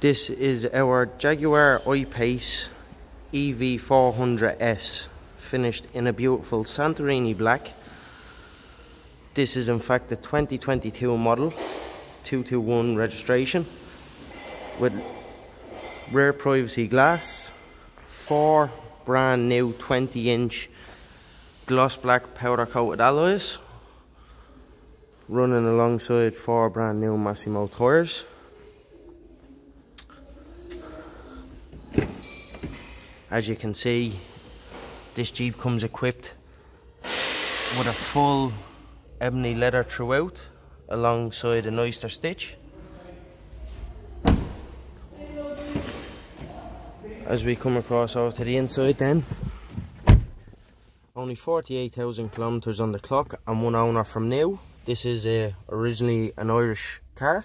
This is our Jaguar I-Pace EV400S finished in a beautiful Santorini black. This is in fact the 2022 model 221 registration with rear privacy glass, four brand new 20 inch gloss black powder coated alloys running alongside four brand new Massimo tyres. As you can see, this Jeep comes equipped with a full ebony leather throughout alongside an oyster stitch. As we come across over to the inside then, only 48,000 kilometres on the clock and one owner from new. This is uh, originally an Irish car.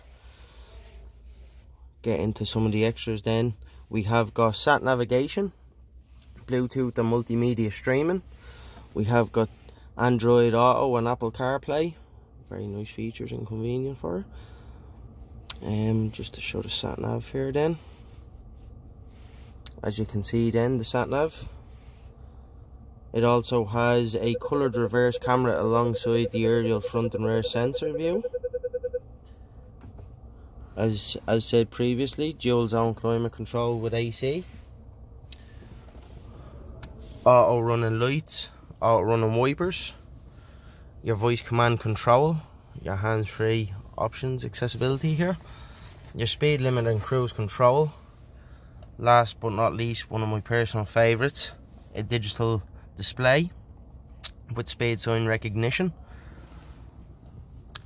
Get into some of the extras then. We have got sat navigation, Bluetooth and multimedia streaming. We have got Android Auto and Apple CarPlay. Very nice features and convenient for it. Um, just to show the sat nav here then. As you can see then, the sat nav. It also has a coloured reverse camera alongside the aerial front and rear sensor view. As, as said previously, dual zone climate control with AC auto running lights, auto running wipers, your voice command control, your hands free options, accessibility here, your speed limit and cruise control. Last but not least, one of my personal favourites, a digital display with speed sign recognition.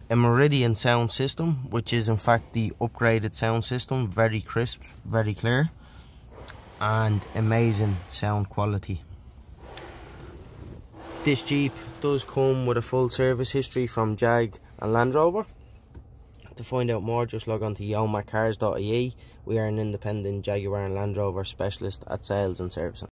A Meridian sound system, which is in fact the upgraded sound system, very crisp, very clear, and amazing sound quality. This Jeep does come with a full service history from Jag and Land Rover. To find out more, just log on to yomaccars.ie. We are an independent Jaguar and Land Rover specialist at sales and servicing.